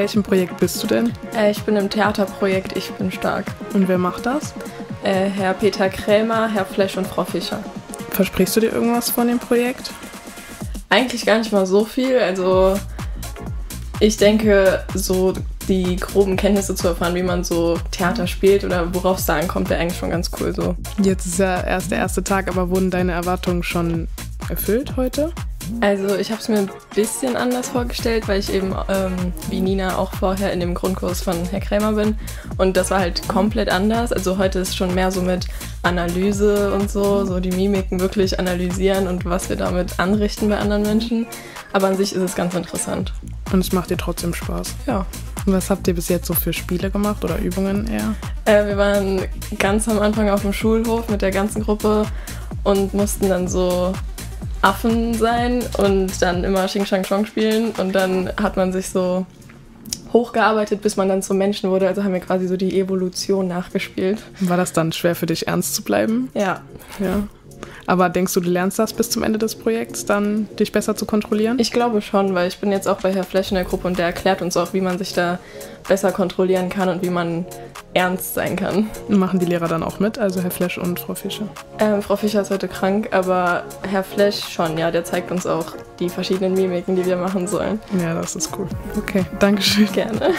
welchem Projekt bist du denn? Äh, ich bin im Theaterprojekt Ich bin stark. Und wer macht das? Äh, Herr Peter Krämer, Herr Flesch und Frau Fischer. Versprichst du dir irgendwas von dem Projekt? Eigentlich gar nicht mal so viel. Also ich denke, so die groben Kenntnisse zu erfahren, wie man so Theater spielt oder worauf es da ankommt, wäre eigentlich schon ganz cool so. Jetzt ist ja erst der erste Tag, aber wurden deine Erwartungen schon erfüllt heute? Also ich habe es mir ein bisschen anders vorgestellt, weil ich eben ähm, wie Nina auch vorher in dem Grundkurs von Herr Krämer bin und das war halt komplett anders. Also heute ist schon mehr so mit Analyse und so, so die Mimiken wirklich analysieren und was wir damit anrichten bei anderen Menschen. Aber an sich ist es ganz interessant. Und es macht dir trotzdem Spaß. Ja. Und was habt ihr bis jetzt so für Spiele gemacht oder Übungen eher? Äh, wir waren ganz am Anfang auf dem Schulhof mit der ganzen Gruppe und mussten dann so Affen sein und dann immer Xing Shang Chong spielen und dann hat man sich so hochgearbeitet, bis man dann zum Menschen wurde. Also haben wir quasi so die Evolution nachgespielt. War das dann schwer für dich ernst zu bleiben? Ja. Ja. Aber denkst du, du lernst das bis zum Ende des Projekts, dann dich besser zu kontrollieren? Ich glaube schon, weil ich bin jetzt auch bei Herr Flesch in der Gruppe und der erklärt uns auch, wie man sich da besser kontrollieren kann und wie man ernst sein kann. Machen die Lehrer dann auch mit, also Herr Flesch und Frau Fischer? Ähm, Frau Fischer ist heute krank, aber Herr Flesch schon, ja, der zeigt uns auch die verschiedenen Mimiken, die wir machen sollen. Ja, das ist cool. Okay, Dankeschön. Gerne.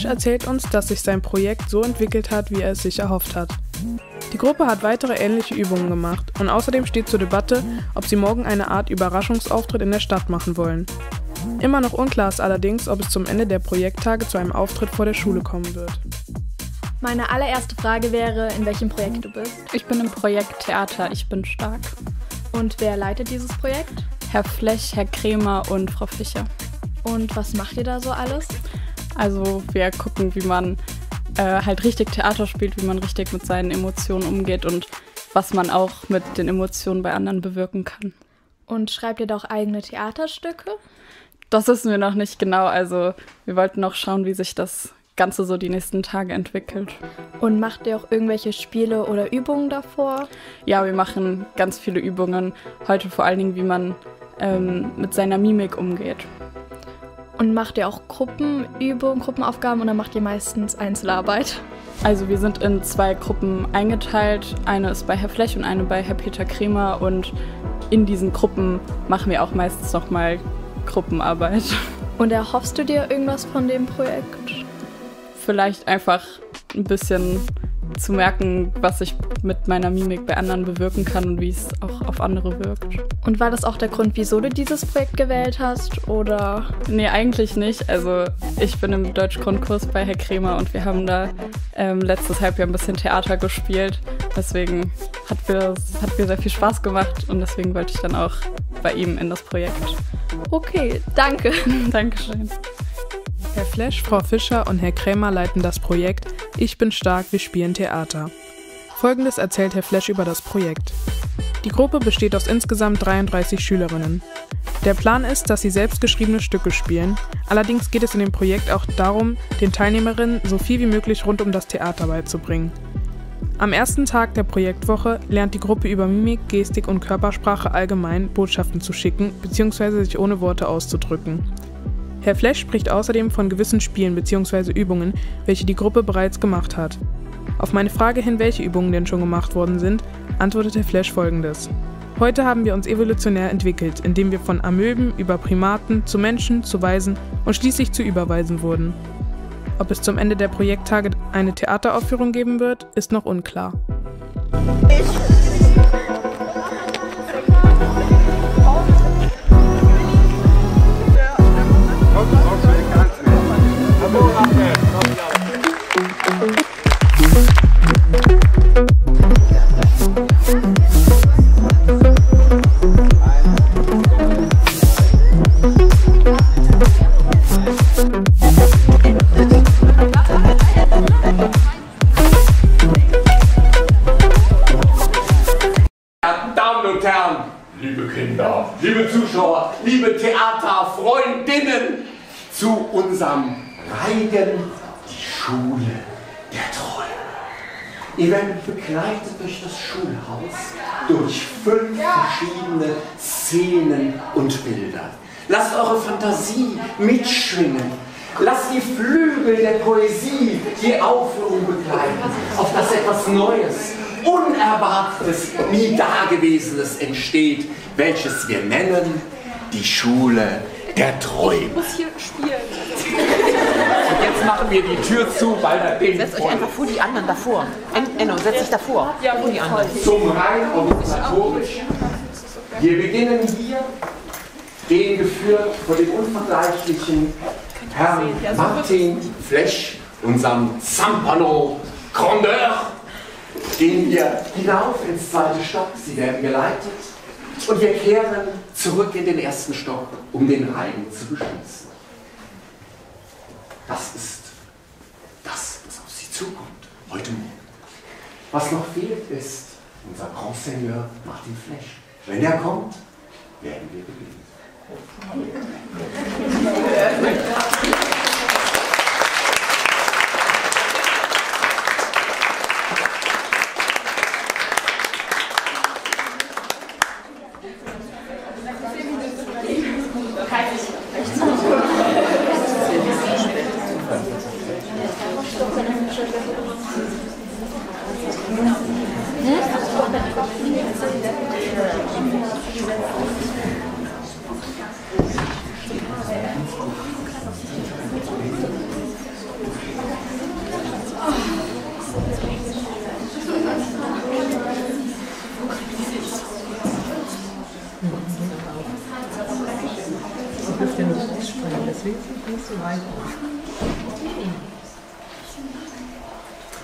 Flash erzählt uns, dass sich sein Projekt so entwickelt hat, wie er es sich erhofft hat. Die Gruppe hat weitere ähnliche Übungen gemacht und außerdem steht zur Debatte, ob sie morgen eine Art Überraschungsauftritt in der Stadt machen wollen. Immer noch unklar ist allerdings, ob es zum Ende der Projekttage zu einem Auftritt vor der Schule kommen wird. Meine allererste Frage wäre, in welchem Projekt du bist. Ich bin im Projekt Theater, ich bin stark. Und wer leitet dieses Projekt? Herr Flech, Herr Kremer und Frau Fischer. Und was macht ihr da so alles? Also wir gucken, wie man äh, halt richtig Theater spielt, wie man richtig mit seinen Emotionen umgeht und was man auch mit den Emotionen bei anderen bewirken kann. Und schreibt ihr da auch eigene Theaterstücke? Das wissen wir noch nicht genau. Also wir wollten noch schauen, wie sich das Ganze so die nächsten Tage entwickelt. Und macht ihr auch irgendwelche Spiele oder Übungen davor? Ja, wir machen ganz viele Übungen. Heute vor allen Dingen, wie man ähm, mit seiner Mimik umgeht. Und macht ihr auch Gruppenübungen, Gruppenaufgaben oder macht ihr meistens Einzelarbeit? Also wir sind in zwei Gruppen eingeteilt. Eine ist bei Herr Flech und eine bei Herr Peter Kremer. Und in diesen Gruppen machen wir auch meistens nochmal Gruppenarbeit. Und erhoffst du dir irgendwas von dem Projekt? Vielleicht einfach ein bisschen zu merken, was ich mit meiner Mimik bei anderen bewirken kann und wie es auch auf andere wirkt. Und war das auch der Grund, wieso du dieses Projekt gewählt hast? Oder? Nee, eigentlich nicht. Also ich bin im Deutschgrundkurs bei Herr Kremer und wir haben da ähm, letztes Halbjahr ein bisschen Theater gespielt. Deswegen hat mir, hat mir sehr viel Spaß gemacht und deswegen wollte ich dann auch bei ihm in das Projekt. Okay, danke. Dankeschön. Herr Flesch, Frau Fischer und Herr Krämer leiten das Projekt Ich bin stark, wir spielen Theater. Folgendes erzählt Herr Flesch über das Projekt. Die Gruppe besteht aus insgesamt 33 Schülerinnen. Der Plan ist, dass sie selbstgeschriebene Stücke spielen. Allerdings geht es in dem Projekt auch darum, den Teilnehmerinnen so viel wie möglich rund um das Theater beizubringen. Am ersten Tag der Projektwoche lernt die Gruppe über Mimik, Gestik und Körpersprache allgemein Botschaften zu schicken bzw. sich ohne Worte auszudrücken. Herr Flesch spricht außerdem von gewissen Spielen bzw. Übungen, welche die Gruppe bereits gemacht hat. Auf meine Frage hin, welche Übungen denn schon gemacht worden sind, antwortet Herr Flesch folgendes. Heute haben wir uns evolutionär entwickelt, indem wir von Amöben über Primaten zu Menschen, zu Weisen und schließlich zu Überweisen wurden. Ob es zum Ende der Projekttage eine Theateraufführung geben wird, ist noch unklar. und Herren, liebe Kinder, liebe Zuschauer, liebe Theaterfreundinnen, zu unserem Reigen die Schule der Träume. Ihr werdet begleitet durch das Schulhaus, durch fünf verschiedene Szenen und Bilder. Lasst eure Fantasie mitschwingen. Lasst die Flügel der Poesie die Aufführung begleiten, auf das etwas Neues, Unerwartetes, nie Dagewesenes entsteht, welches wir nennen die Schule der Träume. Ich muss hier spielen. Und jetzt machen wir die Tür zu, weil da den Setzt euch einfach vor die anderen davor. Enno, setz dich davor. Ja, vor die anderen. Zum rein organisatorisch. Wir beginnen hier, den geführt von dem unvergleichlichen Herrn Martin Flesch, unserem Zampano Grandeur, gehen wir hinauf ins zweite Stock. Sie werden geleitet. Und wir kehren zurück in den ersten Stock, um den Reigen zu beschließen. Das ist das, was auf Sie zukommt, heute Morgen. Was noch fehlt, ist unser Grand Seigneur Martin Flesch. Wenn er kommt, werden wir beginnen. Zeit.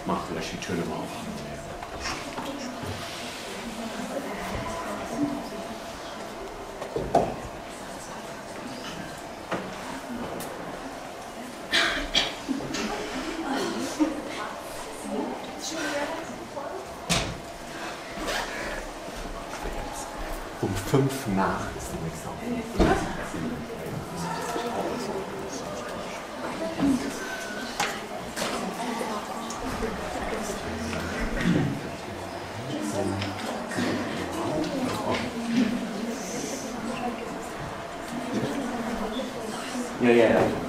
Mach vielleicht die Töne mal auf. Um fünf nach ist die nächste Aufnahme. Yeah, yeah, yeah.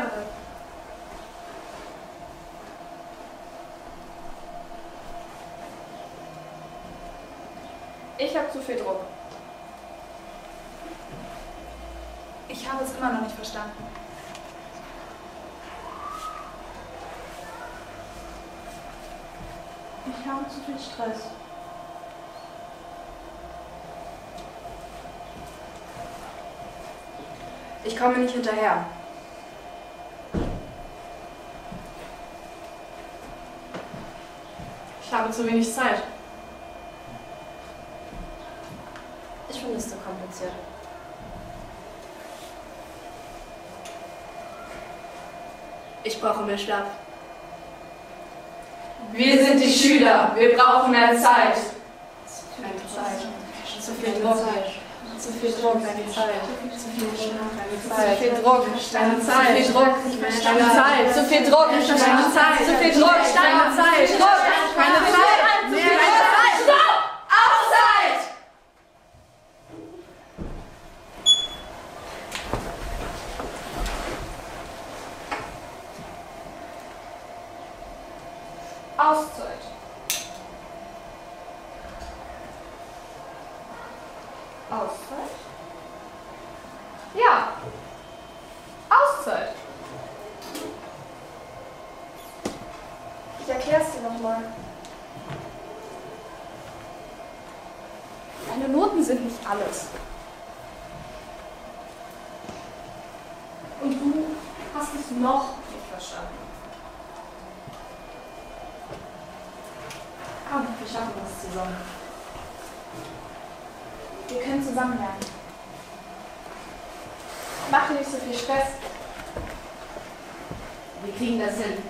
Erde. Ich habe zu viel Druck. Ich habe es immer noch nicht verstanden. Ich habe zu viel Stress. Ich komme nicht hinterher. Zu wenig Zeit. Ich finde es zu kompliziert. Ich brauche mehr Schlaf. Wir sind die Schüler. Wir brauchen mehr Zeit. Keine Zeit. Zu viel Druck. Zu viel Druck. Deine Zeit. Zu viel Schlaf. Deine Zeit. Zu viel Druck. Deine Zeit. Zu viel Druck. Deine Zeit. Zu viel Druck. Deine Zeit. Zu viel Druck. Deine Zeit. Druck. Keine Zeit. Ich erklär's dir nochmal. Deine Noten sind nicht alles. Und du hast es noch nicht verstanden. Komm, wir schaffen das zusammen. Wir können zusammen lernen. Mach dir nicht so viel Stress. Wir kriegen das hin.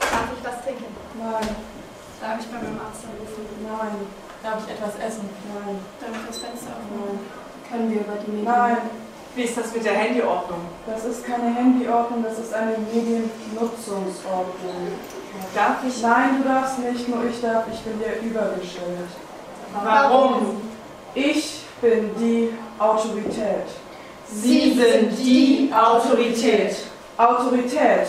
Darf ich was trinken? Nein, Darf ich bei meinem Arzt anrufen? nein. Darf ich etwas essen? Nein. Darf ich das Fenster öffnen? Nein. Können wir über die Medien? Nein, Wie ist das mit der Handyordnung? das ist keine Handyordnung, das ist eine Mediennutzungsordnung. Darf ich? Nein, du darfst nicht, nur ich darf, ich bin dir übergestellt. Warum? Ich bin die Autorität. Sie sind die Autorität. Autorität.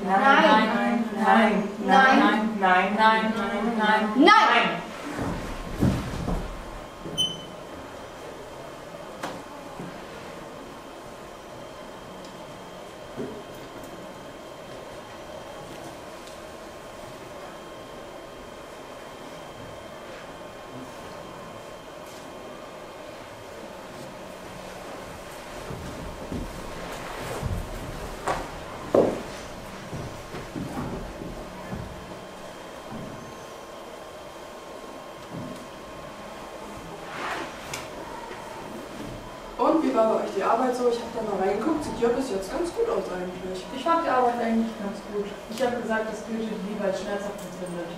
wie war bei euch die Arbeit so? Ich habe da mal reingeguckt, sieht ja bis jetzt ganz gut aus eigentlich. Ich fand die Arbeit eigentlich ganz gut. Ich habe gesagt, dass Goethe die Liebe als schmerzhaft empfindet.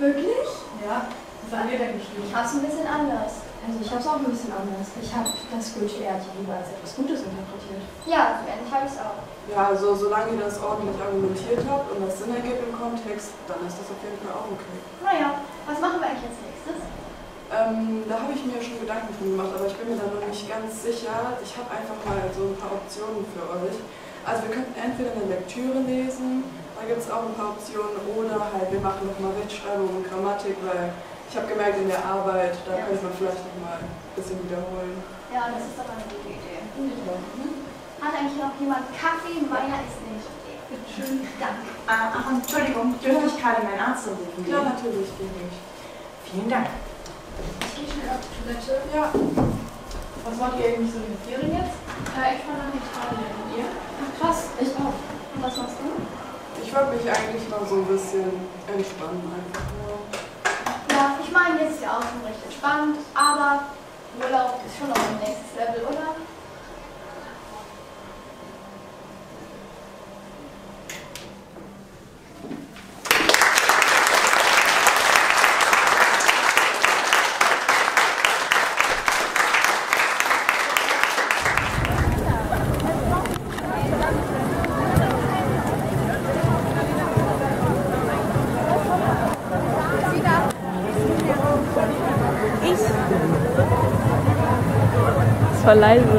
Wirklich? Ja? Was hat denn geschrieben? Ich hab's ein bisschen anders. Also ich hab's auch ein bisschen anders. Ich habe das Goethe eher die Liebe als etwas Gutes interpretiert. Ja, so ähnlich habe ich's auch. Ja, also solange ihr das ordentlich argumentiert habt und das Sinn ergibt im Kontext, dann ist das auf jeden Fall auch okay. Naja, was machen wir eigentlich als nächstes? Ähm, da habe ich mir schon Gedanken drum gemacht, aber ich bin mir da noch nicht ganz sicher. Ich habe einfach mal so ein paar Optionen für euch. Also wir könnten entweder eine Lektüre lesen, da gibt es auch ein paar Optionen, oder halt wir machen nochmal Rechtschreibung und Grammatik, weil ich habe gemerkt in der Arbeit, da Ja. könnte man vielleicht nochmal ein bisschen wiederholen. Ja, das ist aber eine gute Idee. Hat eigentlich noch jemand Kaffee? Meiner ist nicht. Bitte schön. Danke. Ah, ach, Entschuldigung, dürfte ich gerade meinen Arzt anrufen? Ja, natürlich, geht nicht. Vielen Dank. Ich gehe schnell auf die Toilette. Ja, Was macht ihr eigentlich so in den Ferien jetzt? Äh, ich fahre nach Italien. Und ihr? Ach krass, ich auch. Und was machst du? ich wollte mich eigentlich mal so ein bisschen entspannen einfach nur. Ja, ich meine, jetzt ist ja auch schon recht entspannt, aber Urlaub ist schon noch ein nächstes Level, oder? Es war leise.